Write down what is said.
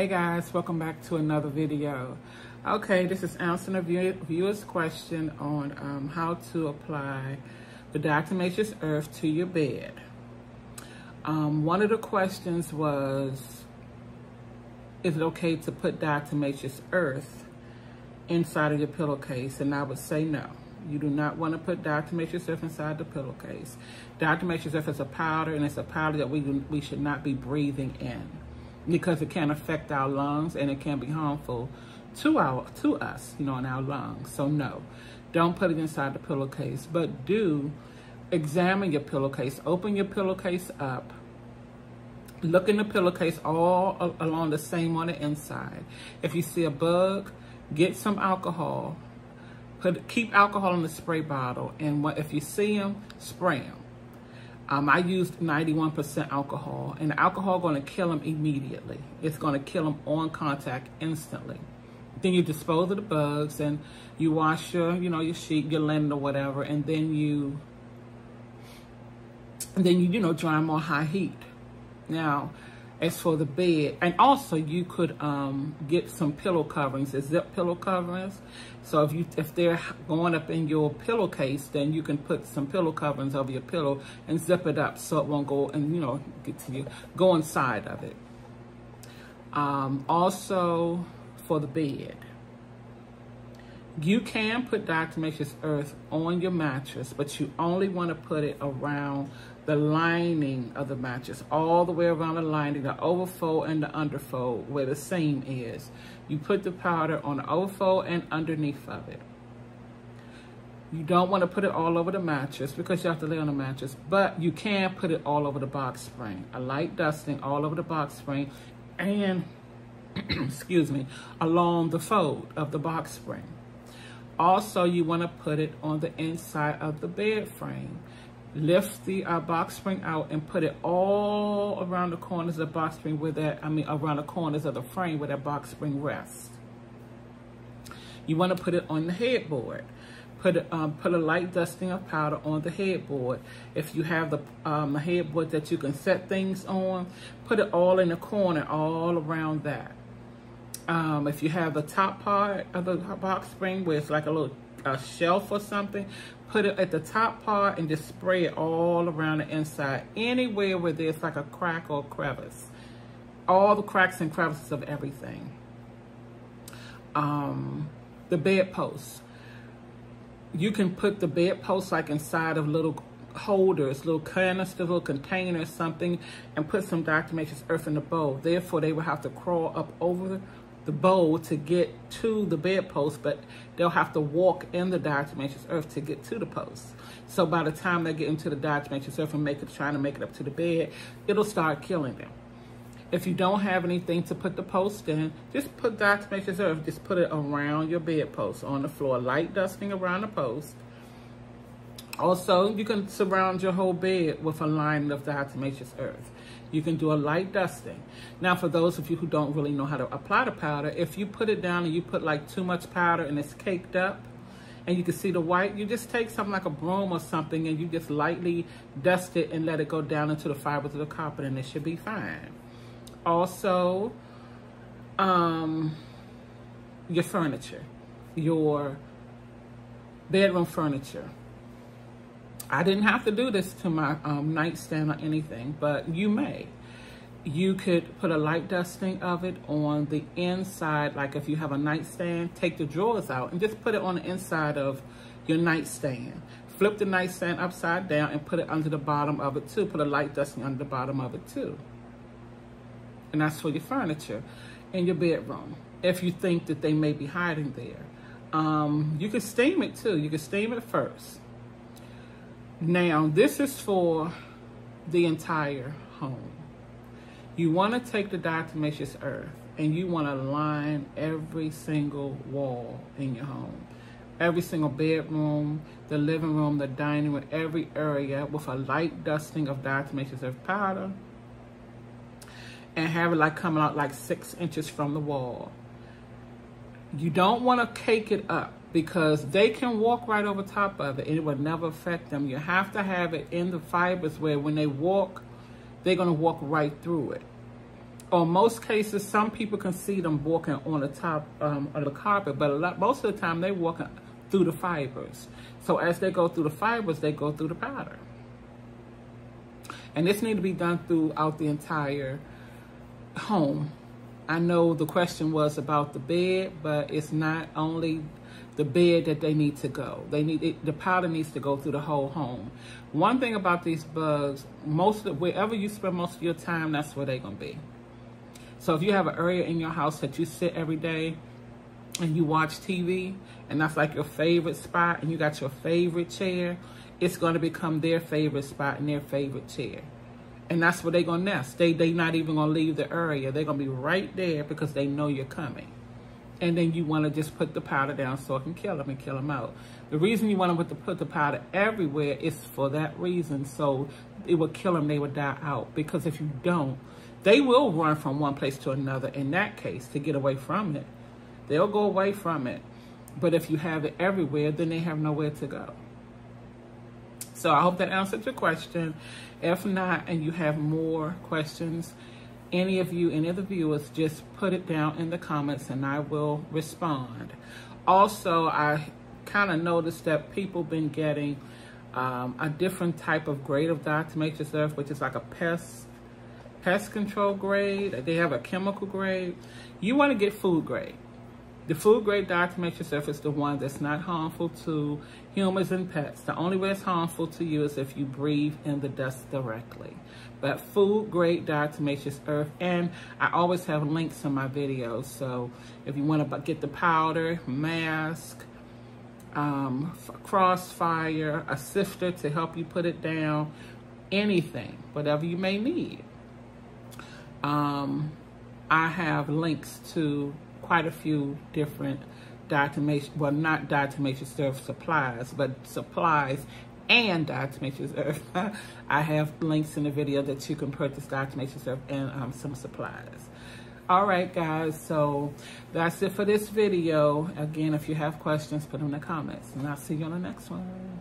Hey guys, welcome back to another video. Okay, this is answering a view, viewer's question on um, how to apply the diatomaceous earth to your bed. Um, one of the questions was, is it okay to put diatomaceous earth inside of your pillowcase? And I would say no. You do not want to put diatomaceous earth inside the pillowcase. Diatomaceous earth is a powder, and it's a powder that we, we should not be breathing in because it can affect our lungs and it can be harmful to our to us, you know, in our lungs. So no, don't put it inside the pillowcase, but do examine your pillowcase. Open your pillowcase up. Look in the pillowcase all along the same on the inside. If you see a bug, get some alcohol. Put keep alcohol in the spray bottle, and what if you see them, spray them. Um, I used 91% alcohol, and alcohol going to kill them immediately. It's going to kill them on contact instantly. Then you dispose of the bugs, and you wash your, you know, your sheet, your linen or whatever, and then you, and then you, you know, dry them on high heat. Now, as for the bed. And also you could um, get some pillow coverings, the zip pillow coverings. So if you if they're going up in your pillowcase, then you can put some pillow coverings over your pillow and zip it up so it won't go and you know get to you go inside of it. Um, also for the bed. You can put Dr. diatomaceous earth on your mattress, but you only want to put it around the lining of the mattress, all the way around the lining, the overfold and the underfold, where the seam is. You put the powder on the overfold and underneath of it. You don't want to put it all over the mattress because you have to lay on the mattress, but you can put it all over the box spring. A light dusting all over the box spring and, excuse me, along the fold of the box spring. Also, you want to put it on the inside of the bed frame. Lift the uh, box spring out and put it all around the corners of the box spring where that, I mean, around the corners of the frame where that box spring rests. You want to put it on the headboard. Put, um, put a light dusting of powder on the headboard. If you have the um, headboard that you can set things on, put it all in the corner, all around that. Um, if you have the top part of the box spring where it's like a little a shelf or something, put it at the top part and just spray it all around the inside. Anywhere where there's like a crack or crevice. All the cracks and crevices of everything. Um, the bedpost. You can put the bedpost like inside of little holders, little canisters, little containers, something, and put some diatomaceous earth in the bowl. Therefore, they will have to crawl up over the bowl to get to the bedpost, but they'll have to walk in the diatomaceous earth to get to the post. So by the time they get into the diatomaceous earth and make it, trying to make it up to the bed, it'll start killing them. If you don't have anything to put the post in, just put diatomaceous earth, just put it around your bedpost on the floor, light dusting around the post. Also, you can surround your whole bed with a line of the diatomaceous earth. You can do a light dusting. Now, for those of you who don't really know how to apply the powder, if you put it down and you put like too much powder and it's caked up, and you can see the white, you just take something like a broom or something and you just lightly dust it and let it go down into the fibers of the carpet and it should be fine. Also, um, your furniture, your bedroom furniture. I didn't have to do this to my um, nightstand or anything, but you may. You could put a light dusting of it on the inside, like if you have a nightstand, take the drawers out and just put it on the inside of your nightstand. Flip the nightstand upside down and put it under the bottom of it too. Put a light dusting under the bottom of it too. And that's for your furniture in your bedroom. If you think that they may be hiding there. Um, you can steam it too. You can steam it first now, this is for the entire home. You want to take the diatomaceous earth and you want to line every single wall in your home. Every single bedroom, the living room, the dining room, every area with a light dusting of diatomaceous earth powder and have it like coming out like six inches from the wall. You don't want to cake it up because they can walk right over top of it and it will never affect them. You have to have it in the fibers where when they walk, they're going to walk right through it. on most cases, some people can see them walking on the top um, of the carpet, but a lot, most of the time they're walking through the fibers. So as they go through the fibers, they go through the powder. And this needs to be done throughout the entire home. I know the question was about the bed, but it's not only the bed that they need to go. They need it, the powder needs to go through the whole home. One thing about these bugs, most of, wherever you spend most of your time, that's where they're gonna be. So if you have an area in your house that you sit every day and you watch TV and that's like your favorite spot and you got your favorite chair, it's going to become their favorite spot and their favorite chair. And that's where they're going to nest. They, they not even going to leave the area. They're going to be right there because they know you're coming. And then you want to just put the powder down so it can kill them and kill them out. The reason you want to put the, put the powder everywhere is for that reason. So it will kill them. They will die out. Because if you don't, they will run from one place to another in that case to get away from it. They'll go away from it. But if you have it everywhere, then they have nowhere to go. So I hope that answered your question. If not, and you have more questions, any of you, any of the viewers, just put it down in the comments and I will respond. Also, I kind of noticed that people been getting um, a different type of grade of diatomaceous earth, which is like a pest pest control grade. They have a chemical grade. You want to get food grade. The food grade diatomaceous earth is the one that's not harmful to humans and pets. The only way it's harmful to you is if you breathe in the dust directly. But food grade diatomaceous earth, and I always have links in my videos. So if you want to get the powder, mask, um, crossfire, a sifter to help you put it down, anything, whatever you may need. Um, I have links to quite a few different diatomaceous, well, not diatomaceous earth supplies, but supplies and diatomaceous earth. I have links in the video that you can purchase diatomaceous earth and um, some supplies. All right, guys, so that's it for this video. Again, if you have questions, put them in the comments, and I'll see you on the next one.